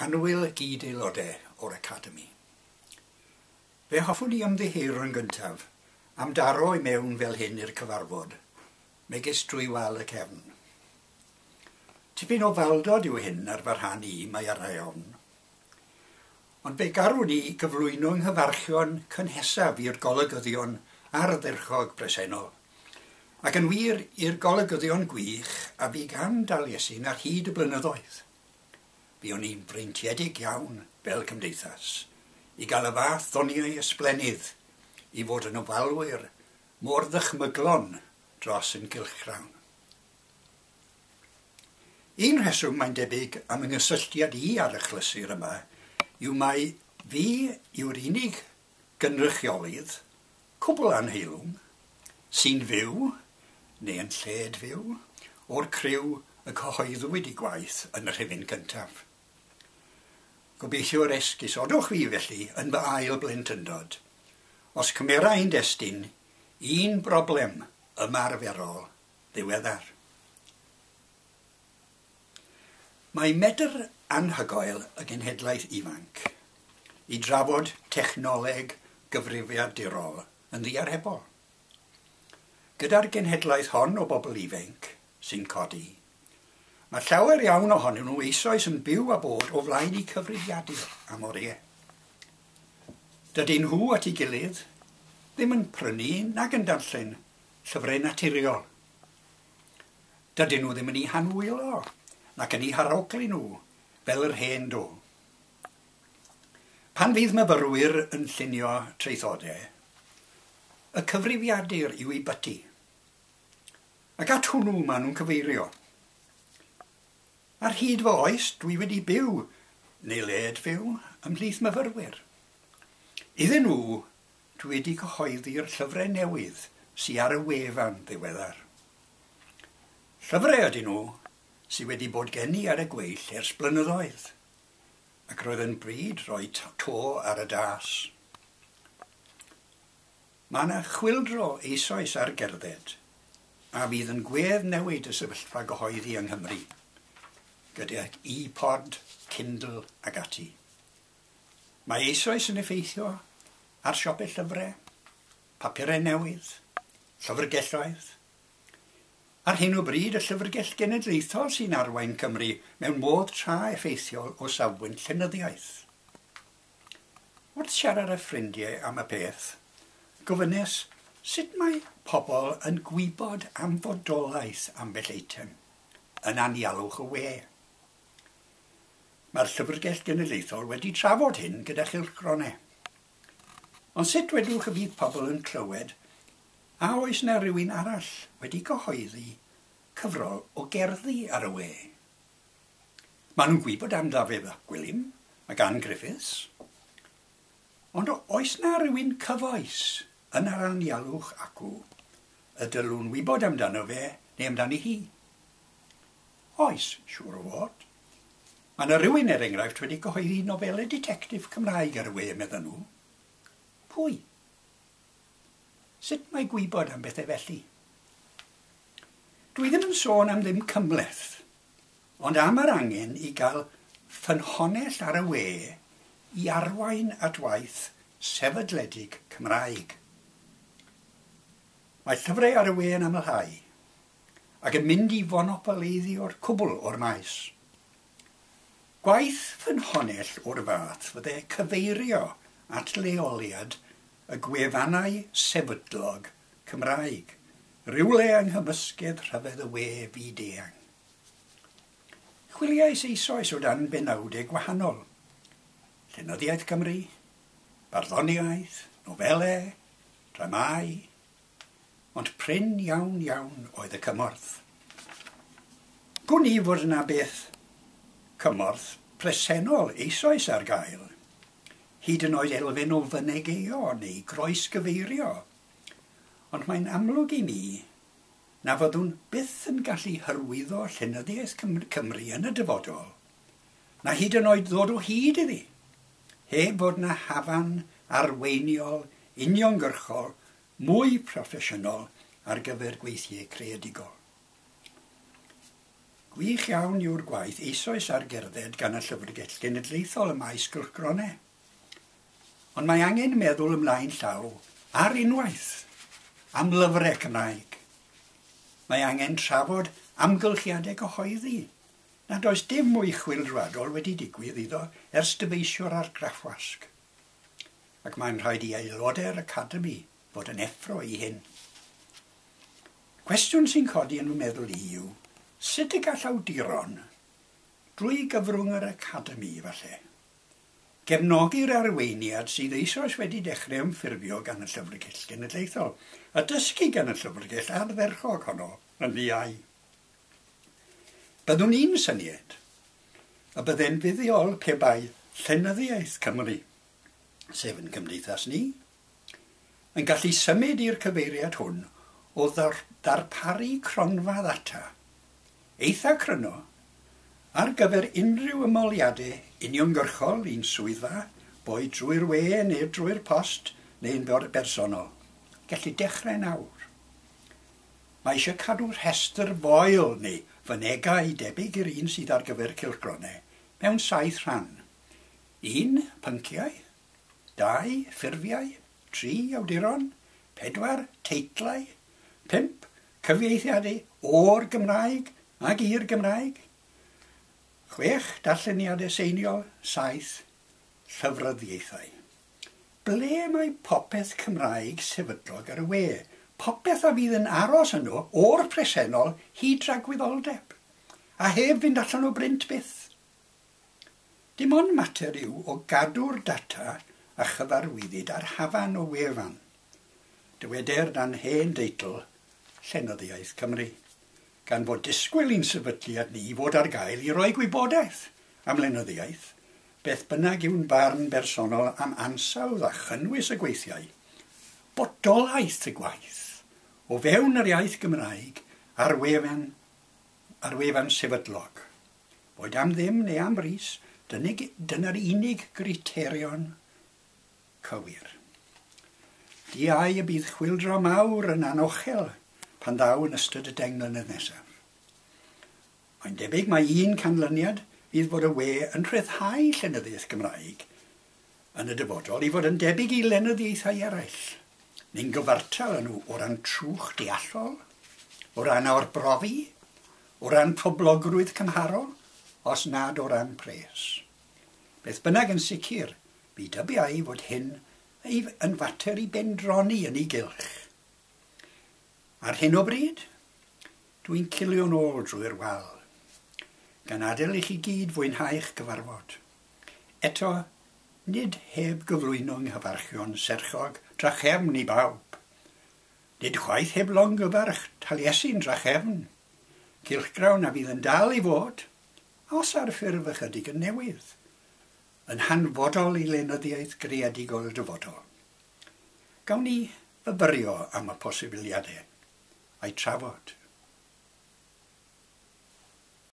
anwyl gyd aelodau o'r Academi. Fe hoffwn i ymddihir yn gyntaf am daro i mewn fel hyn i'r cyfarfod, megis drwy wal y cefn. Tipyn o faldod yw hyn ar farhan i mae ar ei. Ond fe garwn i gyflwyno yng nghyfarchion cynhesaf i'r golygyddion a'r ddyrchog bresennol. Ac yn wir i'r golygyddion gwych a fi gan Daliesin ar hyd y blynyddoedd – fi o'n i'n breintiedig iawn fel cymdeithas i gael y fath o'n i ei i fod yn ofalwyr mor ddychmyglon dros yn gylchrawn. Un rheswm mae'n debyg am yngysylltiad i ar y chlysur yma yw mai fi yw'r unig gynrychiolydd cwbl anheilwng sy'n fyw neu yn lled fyw o'r criw y cyhoeddwyd i gwaith yn y rhifyn cyntaf. Gobeithio'r esgus odwch fi felly yn fy ail blentyndod. Os cymera ein destun, un broblem ymarferol ddiweddar. Mae medr anhygoel y genhedlaeth ifanc i drafod technoleg gyfrifiadurol yn ddiarhebol. Gyda'r genhedlaeth hon o bobl ifanc sy'n codi, Mae llawer iawn ohonyn nhw eisoes yn byw a bod o flaen i cyfrifiadur am oriau. Dydyn nhw at ei gilydd ddim yn prynu nag yn darllen llyfrau naturiol. Dydyn nhw ddim yn ei hanwylo nac yn ei haroglu nhw fel yr hen do. Pan fydd myfyrwyr yn llunio treithodau, y cyfrifiadur yw ei byty. Ac at hwnnw maen nhw'n cyfeirio – Ar hyd fy oes, dwi wedi byw, neu led fyw, ymhlith myfyrwyr. Iddyn nhw, dwi wedi cyhoeddi'r llyfrau newydd sy ar y wefan ddiweddar. Llyfrau ydyn nhw sydd wedi bod gen i ar y gweill ers blynyddoedd, ac roedd yn bryd roi to ar y das. Mae yna chwildro eisoes ar gerdded, a fydd yn gwedd newid y sefyllfa gyhoeddi yng Nghymru gyda e-pod, Kindle ag ati. Mae eisoes yn effeithio ar siopau llyfrau, papurau newydd, llyfrgelloedd. Ar hyn o bryd, y Llyfrgell Genedlaethol sy'n arwain Cymru mewn modd tra effeithiol o safbwynt llenyddiaeth. Wrth siarad â ffrindiau am y peth, gofynnes sut mae pobl yn gwybod am fodolaeth am bell eitem yn anialwch y we. Mae'r Llyfrgell Genedlaethol wedi trafod hyn gyda chylchronau. Ond sut wedwch y bydd pobl yn clywed a oes na rhywun arall wedi gyhoeddi cyfrol o gerddi ar y we? Maen nhw'n gwybod am Dafydd ap Gwilym a gan Griffiths, ond oes na rhywun cyfoes yn yr anialwch acw y dylwn wybod amdano fe neu amdani hi? Oes, siŵr o fod. A na rhywun er enghraifft wedi cyhoeddi nofelau detectif Cymraeg ar y we, meddyn nhw. Pwy? Sut mae gwybod am bethau felly? Dwi ddim yn sôn am ddim cymleth, ond am yr angen i gael ffynhonell ar y we i arwain at waith sefydledig Cymraeg. Mae llyfrau ar y we yn amlhau ac yn mynd i fonopoleuddio'r cwbl o'r maes. Gwaith ffynhonell o'r fath fyddai e cyfeirio at leoliad y gwefannau sefydlog Cymraeg, rywle yng nghymysgedd rhyfedd y we fyd-eang. Chwiliais eisoes o dan benawdau gwahanol. Llenyddiaeth Cymru, barddoniaeth, nofelau, dramau, ond pryn iawn iawn oedd y cymorth. Gwn i fod yna beth cymorth presennol eisoes ar gael. Hyd yn oed elfen o fynegeo neu groesgyfeirio. Ond mae'n amlwg i mi na fyddwn byth yn gallu hyrwyddo llenyddiaeth Cymru yn y dyfodol, na hyd yn oed ddod o hyd iddi, heb bod na hafan arweiniol, uniongyrchol, mwy proffesiynol ar gyfer gweithiau creadigol. Gwych iawn yw'r gwaith eisoes ar gerdded gan y Llyfrgell Genedlaethol y maes gylchgronau. Ond mae angen meddwl ymlaen llaw ar unwaith am lyfrau Cymraeg. Mae angen trafod amgylchiadau gyhoeddi. Nad oes dim mwy chwildradol wedi digwydd iddo ers dyfeisio'r argraffwasg. Ac mae'n rhaid i aelodau'r academi fod yn effro i hyn. Cwestiwn sy'n codi yn fy meddwl i yw, Sut y gall awduron, drwy gyfrwng yr academi falle, gefnogi'r arweiniad sydd eisoes wedi dechrau ymffurfio gan y llyfrgell genedlaethol, a dysgu gan y llyfrgell arferchog honno yn ddiau. Byddwn i'n syniad, a byddai'n fuddiol pe bai Llenyddiaeth Cymru, sef yn cymdeithas ni, yn gallu symud i'r cyfeiriad hwn o ddarparu cronfa ddata – eitha cryno ar gyfer unrhyw ymoliadau uniongyrchol i'n swyddfa, boi drwy'r we neu drwy'r post neu'n fod bersonol. Gallu dechrau nawr. Mae eisiau cadw rhestr foel neu fynegau debyg i'r un sydd ar gyfer cilchgronau mewn saith rhan. Un, pynciau. Dau, ffurfiau. Tri, awduron. Pedwar, teitlau. Pimp, cyfieithiadau o'r Gymraeg – ac i'r Gymraeg. Chwech darlleniadau seiniol, saith llyfryddiaethau. Ble mae popeth Cymraeg sefydlog ar y we? Popeth a fydd yn aros yn nhw o'r presennol hyd rhagwyddoldeb, a heb fynd allan o brint byth. Dim ond mater yw o gadw'r data a chyfarwyddyd ar hafan o wefan. Dyweder dan hen deitl Llenyddiaeth Cymru gan fod disgwyl i'n sefydliad ni fod ar gael i roi gwybodaeth am lenyddiaeth, beth bynnag yw'n barn bersonol am ansawdd a chynnwys y gweithiau, bodolaeth y gwaith o fewn yr iaith Gymraeg ar wefan, ar wefan sefydlog. Boed am ddim neu am bris, dyna'r unig griterion cywir. Di ai y bydd chwildro mawr yn anochel pan ddaw yn ystod y deng mlynedd nesaf. Mae'n debyg mae un canlyniad fydd fod y we yn rhyddhau llenyddiaeth Gymraeg yn y dyfodol i fod yn debyg i lenyddiaethau eraill. Ni'n gyfartal yn nhw o ran trwch deallol, o ran awrbrofi, o ran poblogrwydd cymharol, os nad o ran pres. Beth bynnag yn sicr, bydd y fod hyn yn fater i bendroni yn ei gylch. Ar hyn o bryd, dwi'n cilio ôl drwy'r wal, gan adael i chi gyd fwynhau'ch gyfarfod. Eto, nid heb gyflwyno nghyfarchion serchog drachefn i bawb. Nid chwaith heb long gyfarch taliesu'n drachefn. Cilchgrawn a fydd yn dal i fod, os ar ffurf ychydig yn newydd, yn hanfodol i lenyddiaeth greadigol dyfodol. Gawn ni fybyrio am y posibiliadau. I traveled.